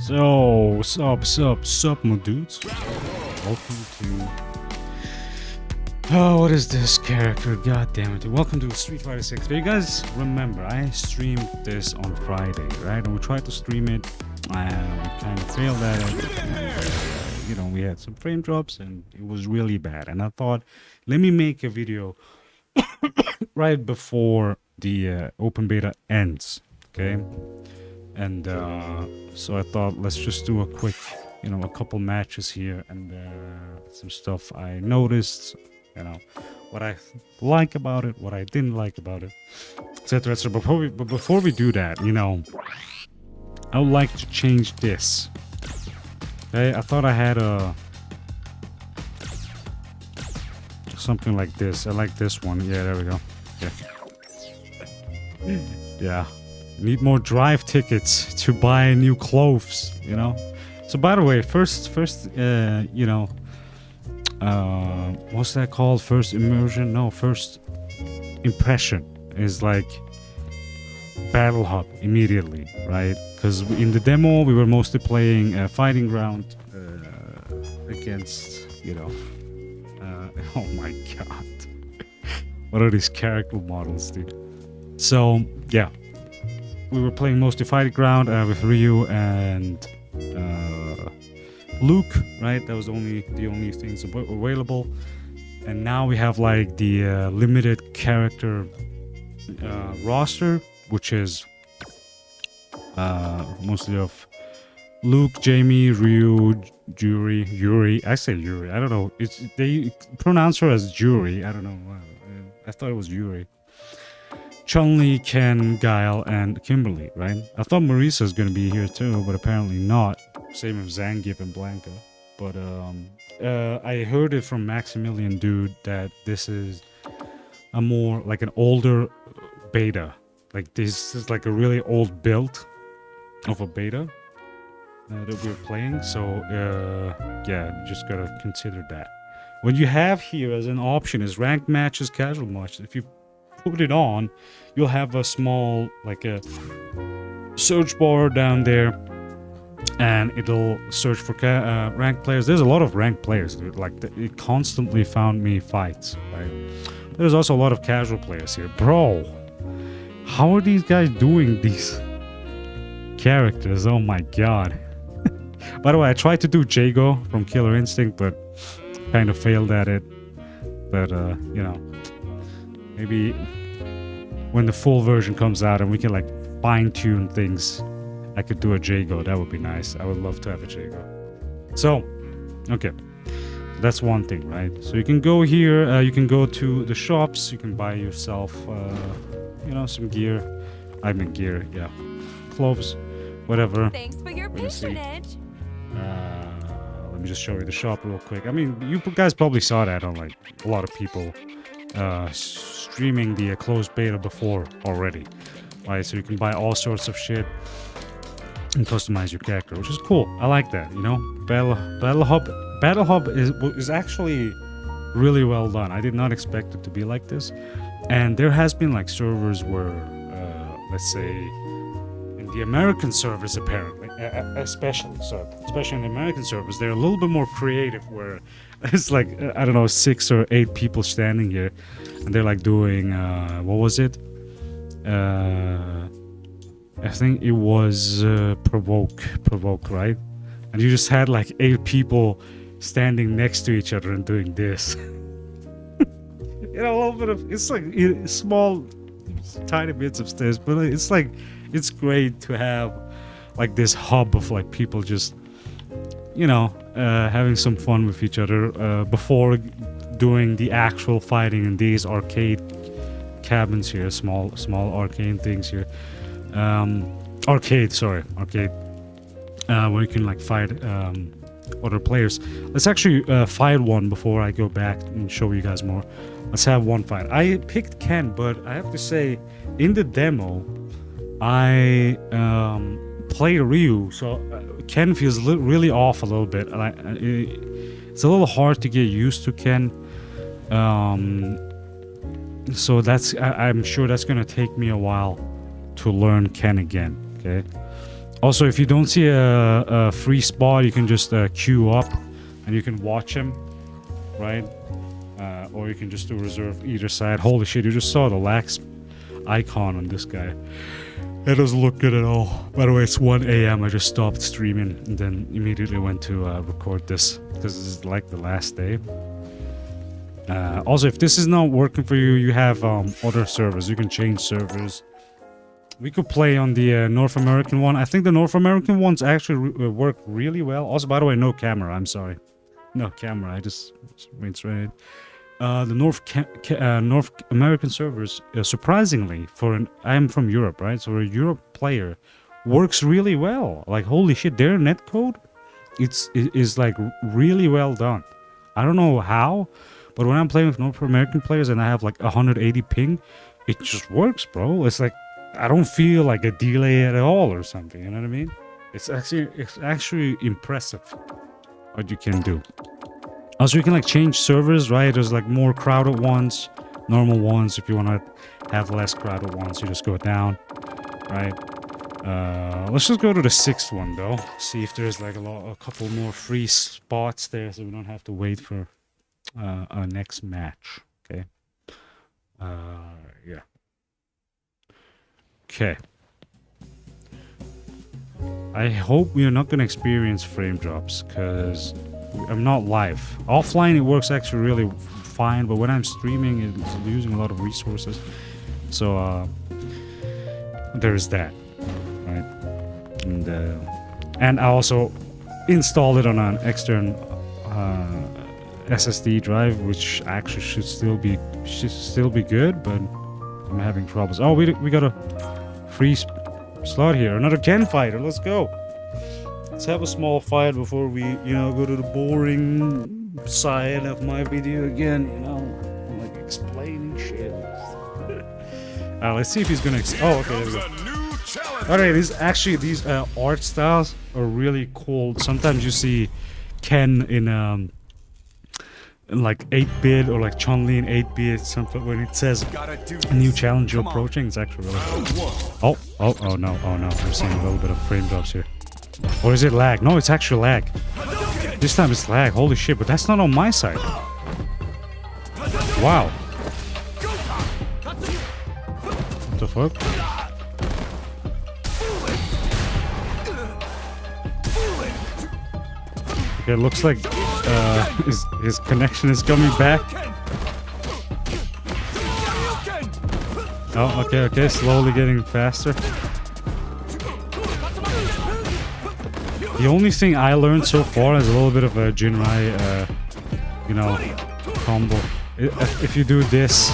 So, sup, sup, sup, my dudes. Welcome to. Oh, what is this character? God damn it. Welcome to Street Fighter 6. But you guys remember, I streamed this on Friday, right? And we tried to stream it. Uh, we kind of failed at it. And, you know, we had some frame drops and it was really bad. And I thought, let me make a video right before the uh, open beta ends, okay? And uh, so I thought let's just do a quick, you know, a couple matches here and uh, some stuff I noticed, you know, what I like about it, what I didn't like about it, etc. etc. Before we, but before we do that, you know, I would like to change this. Okay, I thought I had a something like this. I like this one. Yeah, there we go. Yeah. yeah. Need more drive tickets to buy new clothes, you know? So by the way, first, first, uh, you know, uh, what's that called? First immersion? No, first impression is like Battle Hub immediately, right? Because in the demo we were mostly playing uh, Fighting Ground uh, against, you know, uh, oh my god, what are these character models, dude? So yeah, we were playing mostly Fighting Ground uh, with Ryu and uh, Luke, right? That was only the only things available. And now we have like the uh, limited character uh, roster, which is uh, mostly of Luke, Jamie, Ryu, Yuri, Yuri. I say Yuri. I don't know. It's they pronounce her as Yuri. I don't know. I thought it was Yuri. Chun Li, Ken, Guile, and Kimberly, right? I thought Marisa is going to be here too, but apparently not. Same with Zangief and Blanka. But um, uh, I heard it from Maximilian Dood that this is a more like an older beta. Like this is like a really old build of a beta uh, that we're playing. So uh, yeah, just gotta consider that. What you have here as an option is ranked matches, casual matches. If you put it on, you'll have a small like a search bar down there and it'll search for uh, ranked players. There's a lot of ranked players dude. like it constantly found me fights right? There's also a lot of casual players here. Bro how are these guys doing these characters? Oh my god. By the way i tried to do jago from killer instinct but kind of failed at it. But uh you know maybe when the full version comes out and we can like fine tune things, I could do a Jago. That would be nice. I would love to have a Jago. So, okay. That's one thing, right? So you can go here, uh, you can go to the shops, you can buy yourself, uh, you know, some gear. I mean, gear, yeah. Clothes, whatever. Thanks for your We're gonna see. patronage. Uh, let me just show you the shop real quick. I mean, you guys probably saw that on like a lot of people uh, streaming the closed beta before already, right? So you can buy all sorts of shit and customize your character, which is cool. I like that. You know, Battle Battle Hub Battle Hub is is actually really well done. I did not expect it to be like this, and there has been like servers where, uh, let's say, in the American servers apparently, especially so especially in the American servers, they're a little bit more creative. Where it's like uh, I don't know six or eight people standing here, and they're like doing uh, what was it? Uh, I think it was uh, provoke, provoke, right? And you just had like eight people standing next to each other and doing this. you know, a little bit of it's like small, tiny bits of stairs, but it's like it's great to have like this hub of like people just, you know, uh, having some fun with each other uh, before doing the actual fighting in these arcade cabins here, small small arcade things here. Um, arcade, sorry, arcade, uh, where you can like fight um, other players. Let's actually uh, fight one before I go back and show you guys more. Let's have one fight. I picked Ken, but I have to say, in the demo, I um, played Ryu, so uh, Ken feels really off a little bit. And it's a little hard to get used to Ken. Um, so that's I, I'm sure that's gonna take me a while to learn Ken again. Okay. Also, if you don't see a, a free spot, you can just uh, queue up and you can watch him, right? Uh, or you can just do reserve either side. Holy shit, you just saw the lax icon on this guy. It doesn't look good at all. By the way, it's 1 a.m. I just stopped streaming and then immediately went to uh, record this because this is like the last day. Uh, also, if this is not working for you, you have um, other servers. You can change servers. We could play on the uh, North American one. I think the North American ones actually re uh, work really well. Also, by the way, no camera. I'm sorry. No camera. I just went straight. Uh, the North uh, North American servers, uh, surprisingly, for an I'm from Europe, right? So a Europe player works really well. Like holy shit, their netcode, it's it is like really well done. I don't know how, but when I'm playing with North American players and I have like 180 ping, it just works, bro. It's like I don't feel like a delay at all or something. You know what I mean? It's actually it's actually impressive what you can do. Also, you can like change servers, right? There's like more crowded ones, normal ones. If you want to have less crowded ones, you just go down, right? Uh, let's just go to the sixth one though. See if there's like a lot, a couple more free spots there, so we don't have to wait for uh, our next match. Okay. Uh, yeah. Okay. I hope we are not gonna experience frame drops, cause I'm not live. Offline it works actually really fine, but when I'm streaming it's using a lot of resources. So uh, there's that, right? And uh, and I also installed it on an external uh, SSD drive, which actually should still be should still be good, but I'm having troubles. Oh, we we got a free slot here, another Ken fighter. Let's go. Let's have a small fight before we, you know, go to the boring side of my video again, you know? I'm like explaining shit. uh, let's see if he's gonna. oh, okay, there we go. Alright, these actually these uh, art styles are really cool. Sometimes you see Ken in um like 8-bit or like Chun-Li in 8-bit something when it says a new challenge you're approaching it's actually really cool. Oh, oh, oh no, oh no, I'm seeing a little bit of frame drops here. Or is it lag? No, it's actual lag. This time it's lag. Holy shit, but that's not on my side. Wow. What the fuck? It looks like uh, his, his connection is coming back. Oh, okay, okay, slowly getting faster. The only thing I learned so far is a little bit of a Jinrai, uh, you know, combo. If you do this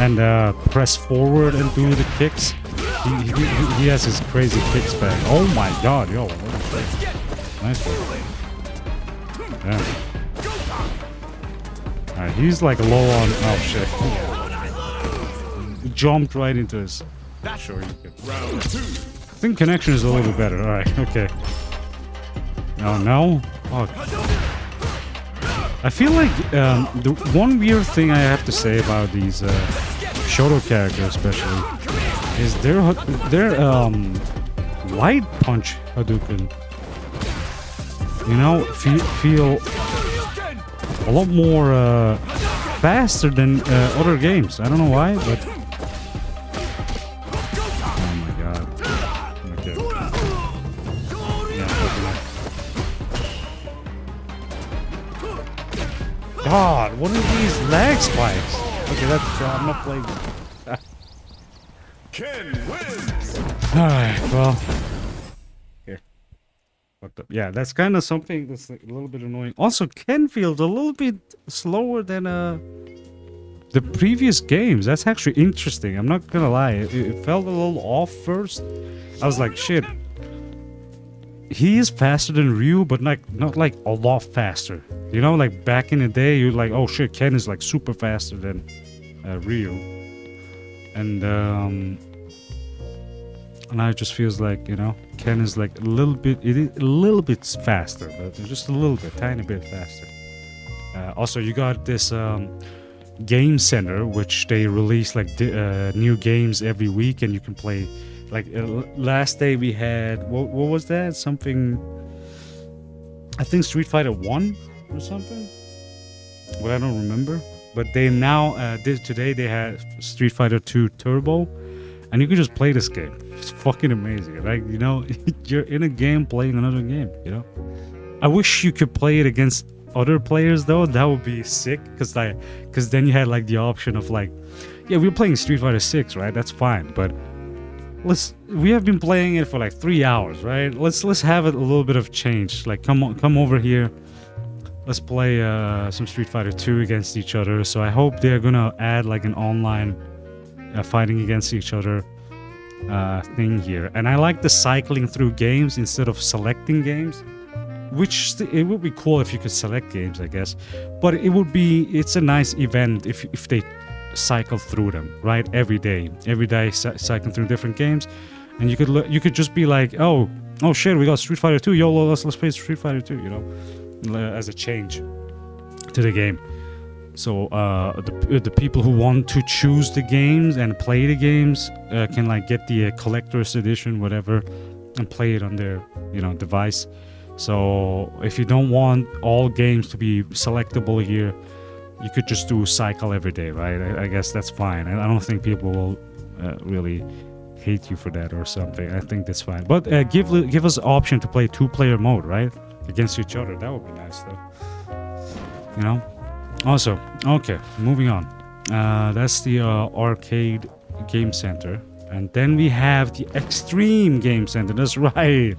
and uh, press forward and do the kicks, he, he, he has his crazy kicks back. Oh my god, yo. Nice. Yeah. Alright, he's like low on... Oh shit. He jumped right into his... Sure, you could. Round two think connection is a little bit better. Alright, okay. Oh, no? Oh. I feel like um, the one weird thing I have to say about these uh, Shoto characters especially is their, their um, punch Hadouken you know, feel, feel a lot more uh, faster than uh, other games. I don't know why, but god, what are these lag spikes? Okay, that's uh, I'm not playing. Ken wins. All right, well. Okay. What the, yeah, that's kind of something that's a little bit annoying. Also, Ken feels a little bit slower than uh the previous games. That's actually interesting. I'm not gonna lie. It, it felt a little off first. I was like, shit, he is faster than Ryu, but like not like a lot faster. You know, like back in the day, you're like, oh shit, Ken is like super faster than uh, Ryu, and um, now it just feels like you know, Ken is like a little bit, it is a little bit faster, but just a little bit, tiny bit faster. Uh, also, you got this um, game center which they release like uh, new games every week and you can play like uh, last day we had what, what was that? Something i think street fighter 1 or something? But i don't remember. But they now uh, this, today they had street fighter 2 turbo. And you can just play this game. It's fucking amazing. Like you know you're in a game playing another game you know? I wish you could play it against other players though. That would be sick. Because like because then you had like the option of like yeah we're playing street fighter 6 right? That's fine. But let's we have been playing it for like three hours right? Let's let's have it a little bit of change. Like come on come over here. Let's play uh some street fighter 2 against each other. So i hope they're gonna add like an online uh, fighting against each other uh thing here. And i like the cycling through games instead of selecting games which it would be cool if you could select games i guess. But it would be it's a nice event if if they cycle through them right? Every day. Every day cy- cycling through different games. And you could look, you could just be like oh oh shit we got street fighter 2 yo let's let's play street fighter 2 you know as a change to the game. So uh, the, the people who want to choose the games and play the games uh, can like get the uh, collector's edition whatever and play it on their you know device. So if you don't want all games to be selectable here, you could just do cycle every day, right? I, I guess that's fine. I, don't think people will uh, really hate you for that or something. I think that's fine. But uh, give give us option to play two player mode, right? Against each other. That would be nice, though. You know. Also, okay, moving on. Uh, that's the uh, arcade game center, and then we have the extreme game center. That's right.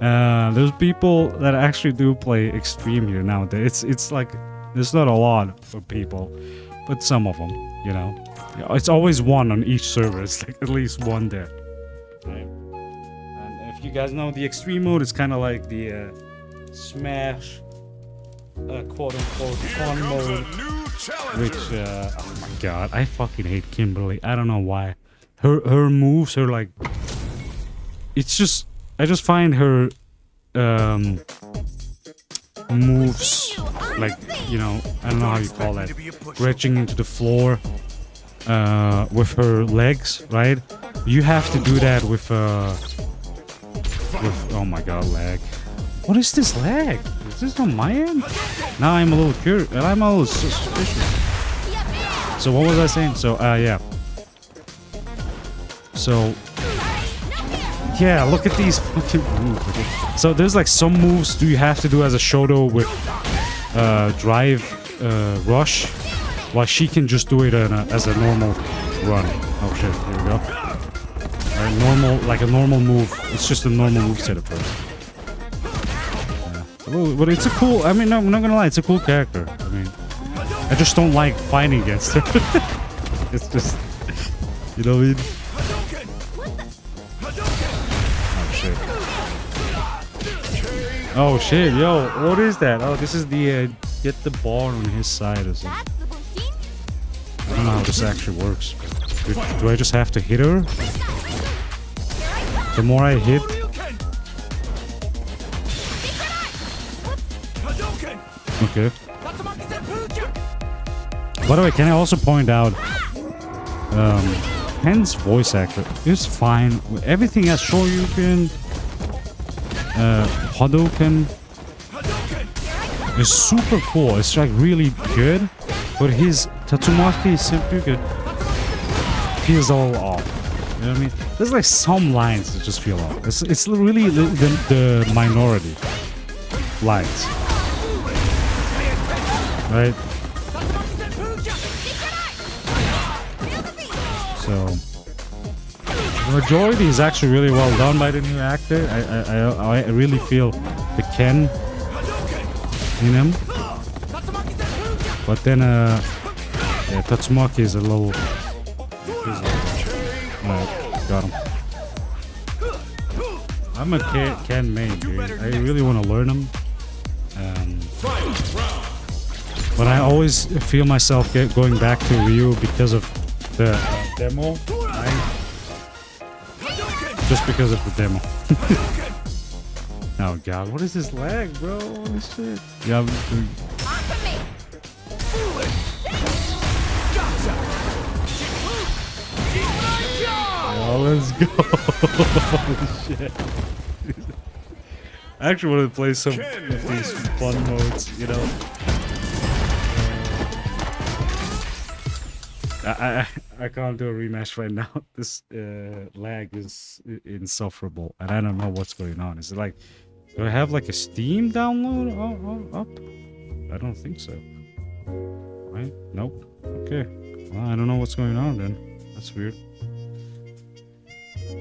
Uh, there's people that actually do play extreme here nowadays. It's it's like there's not a lot of people, but some of them, you know. It's always one on each server. It's like at least one there. Right. And if you guys know the extreme mode, it's kind of like the uh, Smash, uh, quote unquote, fun mode. Which, uh, oh my god, I fucking hate Kimberly. I don't know why. Her her moves, her like, it's just I just find her um, moves like you know I don't know how you call that, retching into the floor uh, with her legs, right? You have to do that with uh, with oh my god, lag. What is this lag? Is this on my end? Now I'm a little curious. I'm a little suspicious. So what was I saying? So uh, yeah. So yeah, look at these fucking moves. So there's like some moves do you have to do as a Shoto with uh, drive uh, rush, while she can just do it a, as a normal run. Oh shit, here we go. Alright, normal, like a normal move. It's just a normal move set at first. But it's a cool. I mean, no, I'm not gonna lie, it's a cool character. I mean, I just don't like fighting against her. it's just, you know what I mean? Oh shit, yo, what is that? Oh, this is the uh, get the ball on his side or something. I don't know how this actually works. Do, do I just have to hit her? The more I hit, okay. By the way, can I also point out, um, Ken's voice actor is fine. Everything has Shoryuken, uh, Hadouken is super cool. It's like really good, but his Tatsumaki Senpuku feels all off. You know what I mean? There's like some lines that just feel off. It's, it's really the, the minority lines. Right? Majority is actually really well done by the new actor. I I, I, I really feel the Ken in him. But then uh yeah, Tatsumaki is a little he's a little- got him. I'm a Ken, Ken main, dude. I really want to learn him. Um, but I always feel myself get, going back to Ryu because of the uh, demo. Just because of the demo. oh god, what is this lag, bro? Holy shit. Yeah, I'm just doing... Oh, let's go. Holy shit. I actually wanted to play some of these fun modes, you know? I, I, can't do a rematch right now. This uh, lag is insufferable, and I don't know what's going on. Is it like, do I have like a Steam download up? I don't think so. Right? Nope. Okay. Well, I don't know what's going on then. That's weird.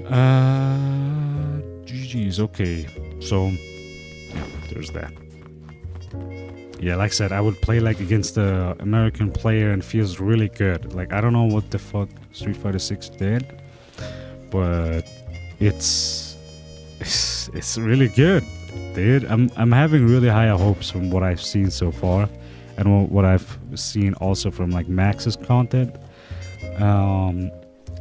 Uh, GG's. Okay. So, yeah, there's that. Yeah, like I said, I would play like against the American player and feels really good. Like I don't know what the fuck Street Fighter 6 did, but it's it's, it's really good, dude. I'm I'm having really high hopes from what I've seen so far, and what I've seen also from like Max's content. Um,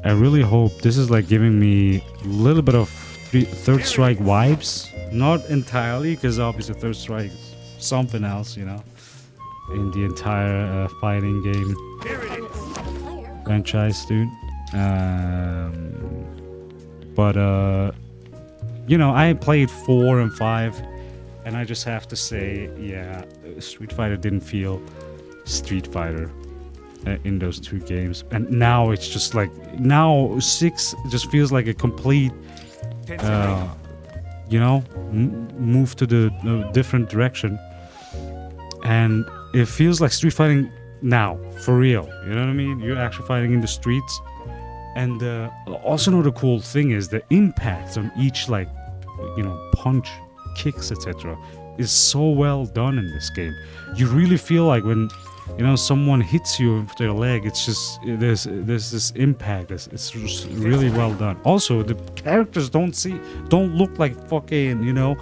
I really hope this is like giving me a little bit of three, third strike vibes. Not entirely, because obviously third strike something else, you know, in the entire uh, fighting game franchise, dude. Um, but uh, you know, I played four and five, and I just have to say, yeah, Street Fighter didn't feel Street Fighter uh, in those two games, and now it's just like now six just feels like a complete. Uh, you know, move to the uh, different direction and it feels like street fighting now for real. You know what i mean? You're actually fighting in the streets. And uh, also another cool thing is the impact on each like you know punch kicks etc is so well done in this game. You really feel like when you know someone hits you with their leg it's just there's there's this impact. It's, it's really well done. Also the characters don't see don't look like fucking you know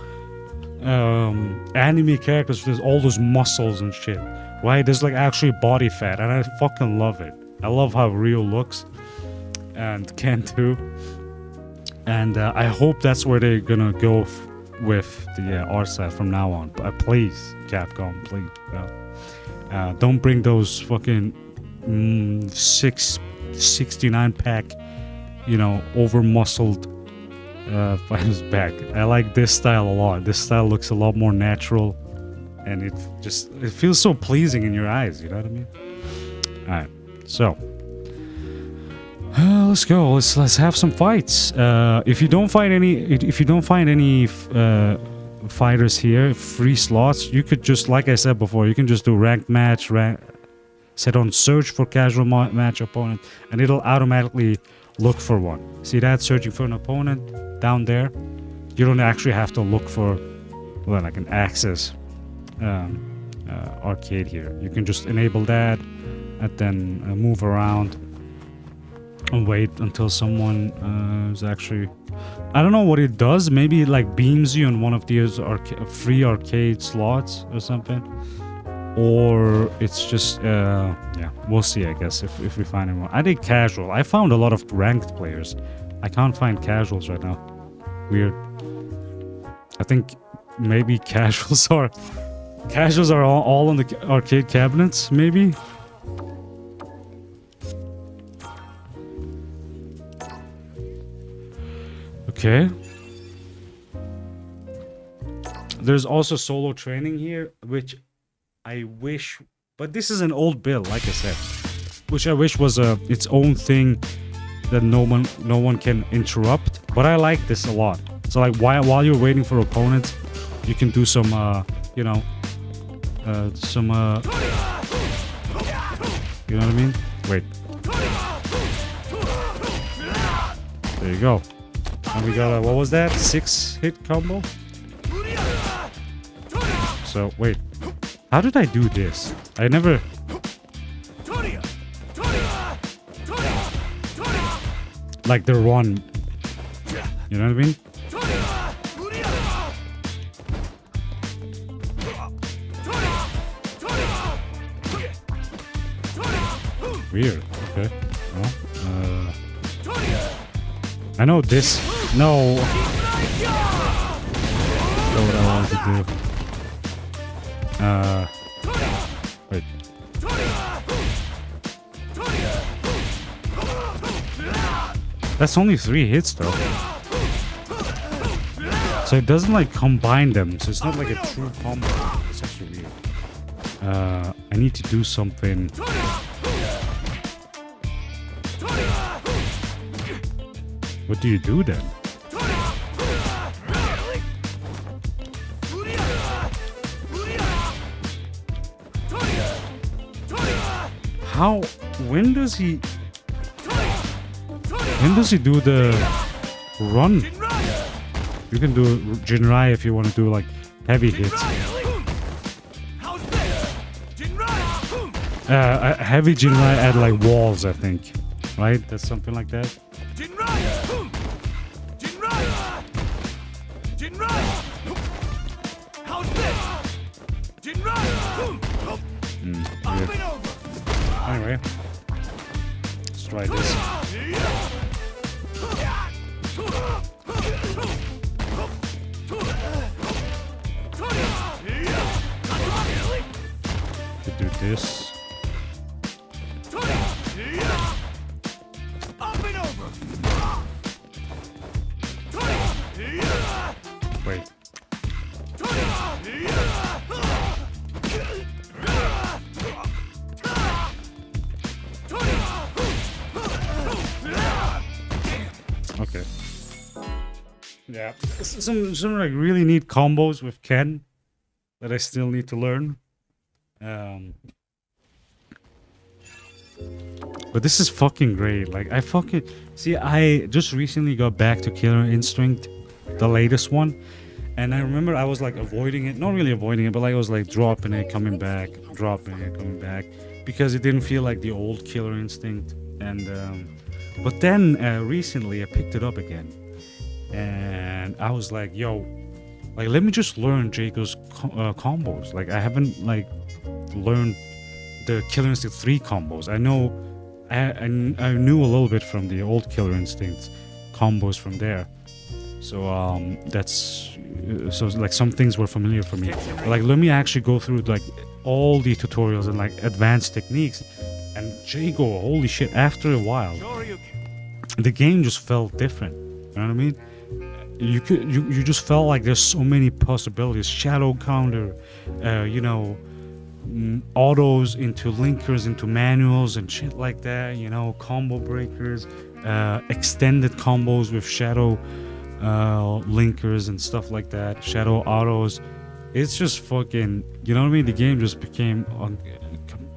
um, anime characters with all those muscles and shit, right? There's like actually body fat, and I fucking love it. I love how Ryu looks, and Ken too. And uh, I hope that's where they're gonna go f- with the uh, art style from now on. But uh, please, Capcom, please, uh, don't bring those fucking mm, six, 69 pack, you know, over muscled uh, fighters back. I like this style a lot. This style looks a lot more natural, and it just it feels so pleasing in your eyes. You know what I mean? All right, so uh, let's go. Let's let's have some fights. Uh, if you don't find any, if you don't find any uh, fighters here, free slots, you could just like I said before, you can just do ranked match, rank, set on search for casual match opponent, and it'll automatically look for one. See that? Searching for an opponent down there. You don't actually have to look for, well, like an access um, uh, arcade here. You can just enable that and then uh, move around and wait until someone uh, is actually. I don't know what it does. Maybe it like beams you on one of these arca free arcade slots or something or it's just uh, yeah we'll see i guess if, if we find anyone i did casual i found a lot of ranked players i can't find casuals right now. Weird. I think maybe casuals are casuals are all, all on the arcade cabinets maybe? Okay. There's also solo training here which I wish, but this is an old bill, like I said, which I wish was a its own thing that no one no one can interrupt. But I like this a lot. So like while while you're waiting for opponents, you can do some uh, you know uh, some uh, you know what I mean? Wait. There you go. And we got a what was that? Six hit combo. So wait. How did I do this? I never... Like the one. You know what I mean? Weird. Okay. Well, uh, I know this. No. Know what I wanted to do. Uh, That's only three hits though. So it doesn't like combine them, so it's not like a true combo. It's actually weird. Uh, I need to do something. What do you do then? How? When does he? When does he do the run? You can do Jinrai if you want to do like heavy hits. Uh, a heavy Jinrai at like walls, I think. Right? That's something like that. Okay. Yeah. Some some like really neat combos with Ken that I still need to learn. Um But this is fucking great. Like I fucking see I just recently got back to Killer Instinct, the latest one. And I remember I was like avoiding it, not really avoiding it, but like I was like dropping it, coming back, dropping it, coming back, because it didn't feel like the old Killer Instinct. And um, but then uh, recently I picked it up again, and I was like, yo, like let me just learn co- uh, combos. Like I haven't like learned the Killer Instinct three combos. I know, I, I I knew a little bit from the old Killer Instinct combos from there. So um, that's uh, so like some things were familiar for me. Like let me actually go through like all the tutorials and like advanced techniques. And Jago, holy shit! After a while, the game just felt different. You know what I mean? You could you, you just felt like there's so many possibilities. Shadow counter, uh, you know, mm, autos into linkers into manuals and shit like that. You know, combo breakers, uh, extended combos with shadow uh, linkers and stuff like that. Shadow autos. It's just fucking. You know what I mean? The game just became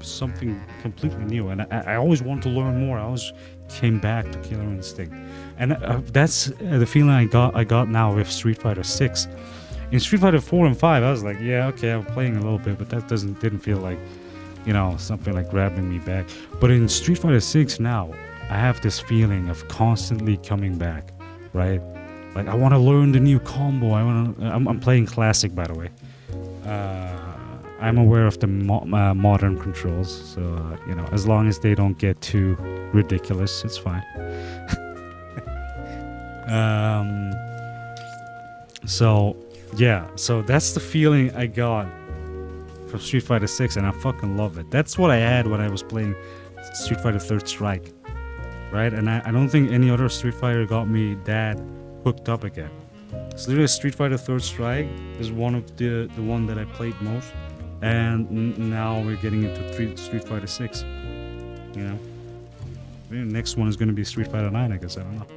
something completely new, and I, I always wanted to learn more. I always came back to Killer Instinct, and uh, that's uh, the feeling I got. I got now with Street Fighter Six. In Street Fighter Four and Five, I was like, yeah, okay, I'm playing a little bit, but that doesn't didn't feel like, you know, something like grabbing me back. But in Street Fighter Six now, I have this feeling of constantly coming back, right? Like I want to learn the new combo. I want to. I'm, I'm playing classic, by the way. Uh, I'm aware of the mo- uh, modern controls, so uh, you know, as long as they don't get too ridiculous, it's fine. um. So, yeah. So that's the feeling I got from Street Fighter 6, and I fucking love it. That's what I had when I was playing Street Fighter Third Strike, right? And I, I don't think any other Street Fighter got me that hooked up again. So literally Street Fighter Third Strike is one of the the one that I played most, and now we're getting into Street Fighter Six. You know, the next one is going to be Street Fighter Nine. I guess I don't know.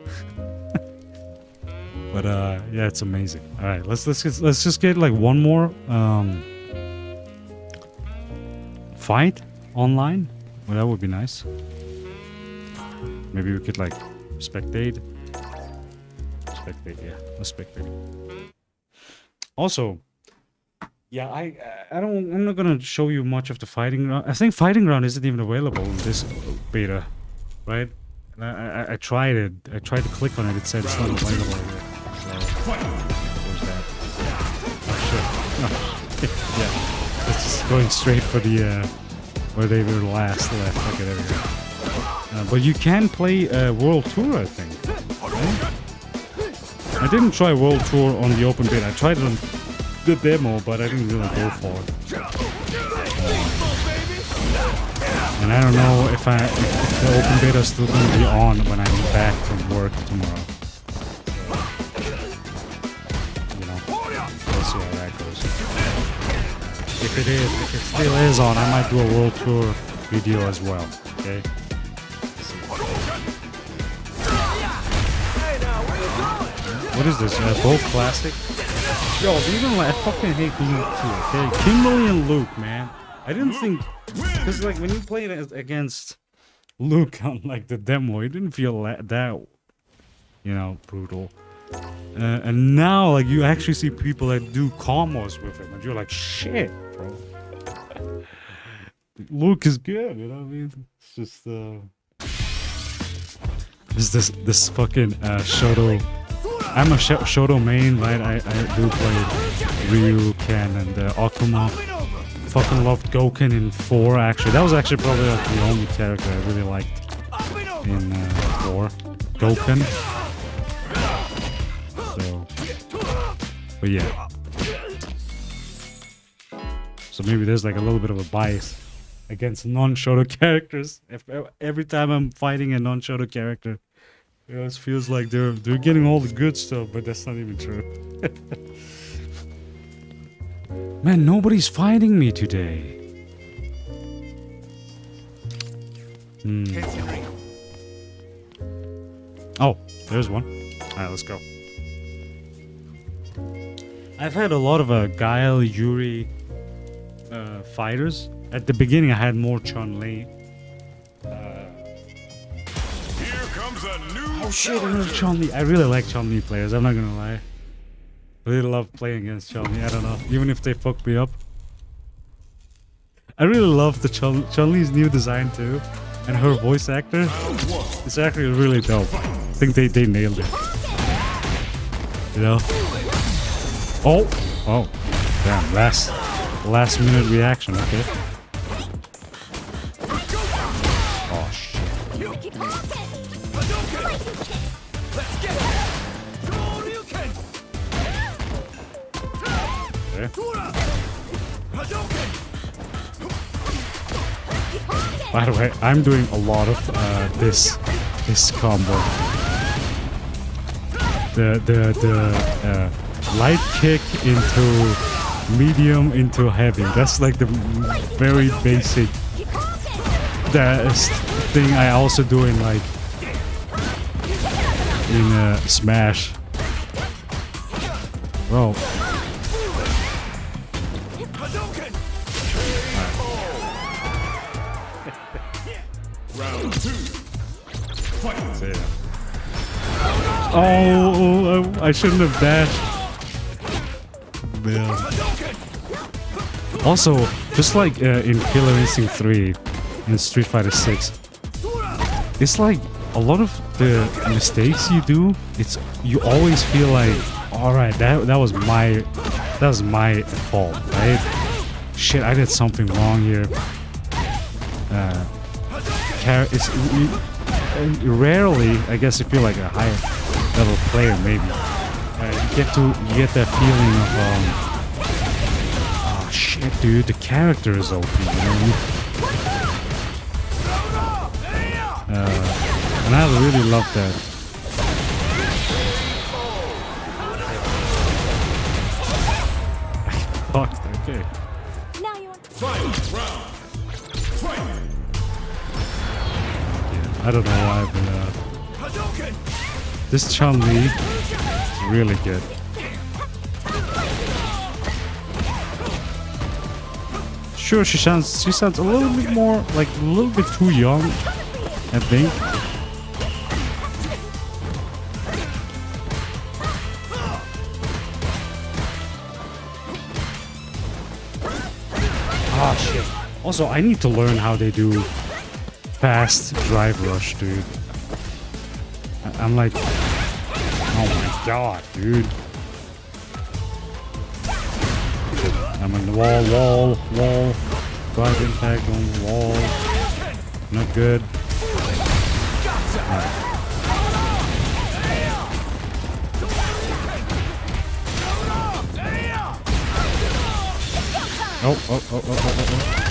but uh, yeah, it's amazing. All right, let's let's get, let's just get like one more um, fight online. Well, that would be nice. Maybe we could like spectate. Spectate, yeah. Let's spectate. Also, yeah, I I don't I'm not gonna show you much of the fighting ground. I think fighting ground isn't even available in this beta, right? I, I, I tried it. I tried to click on it. It said it's not available yet. So there's that. Oh shit. Shit. yeah. It's just going straight for the uh, where they were last left. Uh, but you can play uh, World Tour, I think. right? I didn't try World Tour on the open beta. I tried it on the demo, but I didn't really go for it. And I don't know if I if the open beta is still gonna be on when I'm back from work. tomorrow. You know, we'll see how that goes. If it is, if it still is on, I might do a world tour video as well. Okay. What is this? Uh, both classic? Yo, even like I fucking hate Luke too. Okay, Kimberly and Luke, man. I didn't think because like when you played it against Luke on like the demo, it didn't feel that, that you know brutal. Uh, and now like you actually see people that do combos with him, and you're like, shit, bro. Luke is good, you know what I mean? It's just uh, is this this fucking uh, Shoto. I'm a Sh- Shoto main, right? I, I do play Ryu, Ken, and uh, Akuma. Fucking loved Gouken in 4, actually. That was actually probably like, the only character I really liked in uh, 4. Gouken. So, but yeah. So maybe there's like a little bit of a bias against non-Shoto characters. If, every time I'm fighting a non-Shoto character, it feels like they're they're getting all the good stuff, but that's not even true. Man, nobody's fighting me today. Hmm. Oh, there's one. Alright, let's go. I've had a lot of uh, Guile, Yuri uh, fighters. At the beginning, I had more Chun Oh shit, another Chun Li. I really like Chun Li players, I'm not gonna lie. I really love playing against Chun Li, I don't know. Even if they fuck me up. I really love the Chun, Chun Li's new design too. And her voice actor. It's actually really dope. I think they, they nailed it. You know? Oh! Oh. Damn, last last minute reaction, okay. The way, I'm doing a lot of uh, this this combo. The the the uh, light kick into medium into heavy. That's like the very basic that thing I also do in like in uh, Smash. Bro. Fight. So, yeah. Oh, I shouldn't have dashed. Man. Also, just like uh, in Killer Instinct 3 and Street Fighter 6, it's like a lot of the mistakes you do, it's you always feel like, all right, that that was my that was my fault, right? Shit, I did something wrong here. Uh, it's rarely, I guess, if you're like a higher level player, maybe uh, you get to you get that feeling of um, oh shit, dude, the character is OP. You know? Uh, and I really love that. I don't know why, but uh, this Chun Li is really good. Sure, she sounds she sounds a little bit more like a little bit too young, I think. Ah shit. Also, I need to learn how they do fast drive rush, dude. I'm like, oh my god, dude. I'm on the wall, wall, wall. Drive impact on the wall. Not good. Alright. Oh, oh, oh, oh, oh, oh, oh.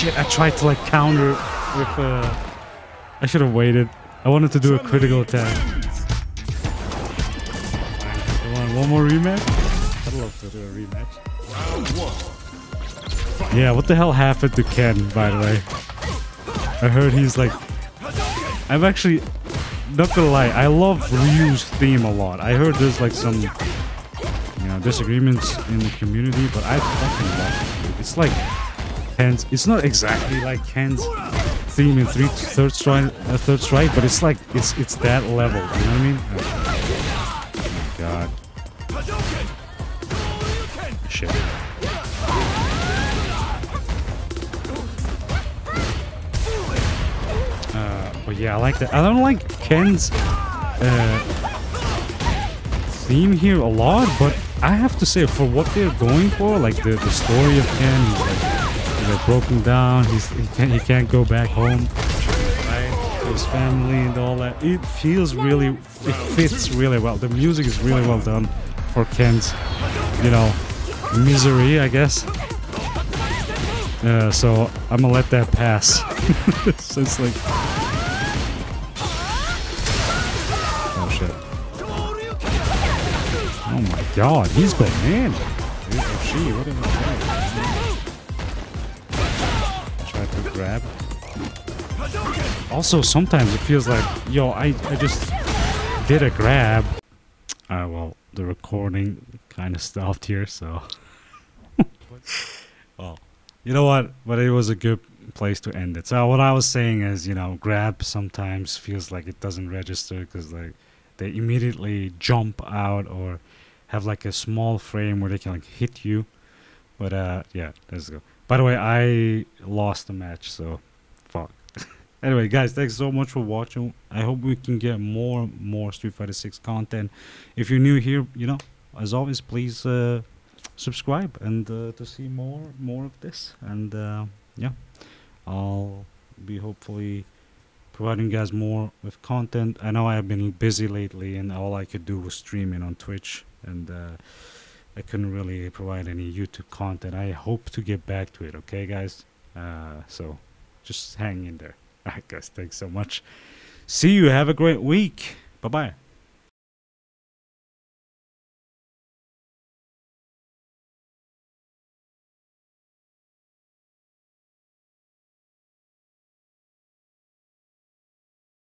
Shit, I tried to like counter with uh I should have waited. I wanted to do a critical attack. Want one more rematch? I'd love to do a rematch. Yeah, what the hell happened to Ken, by the way? I heard he's like. I'm actually not gonna lie. I love Ryu's theme a lot. I heard there's like some, you know, disagreements in the community, but I fucking love it. It's like Ken's. It's not exactly like Ken's theme in three third strike, uh, third strike, but it's like it's it's that level. You know what I mean? Oh, God. Shit. Uh, but yeah, I like that. I don't like Ken's uh, theme here a lot, but I have to say, for what they're going for, like the, the story of Ken, like, like broken down. He's he can't he can't go back home, right? To his family and all that. It feels really, it fits really well. The music is really well done for Ken's, you know, misery, I guess. Uh, so I'm gonna let that pass. so it's like, oh shit. Oh my god, he's banana. She, whatever. Try Also, sometimes it feels like, yo, I, I just did a grab. Uh, well, the recording kind of stopped here, so. well, you know what? But it was a good place to end it. So what I was saying is, you know, grab sometimes feels like it doesn't register because like they immediately jump out or have like a small frame where they can like hit you. But uh, yeah, let's go. By the way, I lost the match, so. Anyway, guys, thanks so much for watching. I hope we can get more more Street Fighter 6 content. If you're new here, you know, as always, please uh, subscribe and uh, to see more more of this. And uh, yeah, I'll be hopefully providing you guys more with content. I know I've been busy lately, and all I could do was streaming on Twitch, and uh, I couldn't really provide any YouTube content. I hope to get back to it. Okay, guys. Uh, so just hang in there. All right, guys. Thanks so much. See you. Have a great week. Bye bye.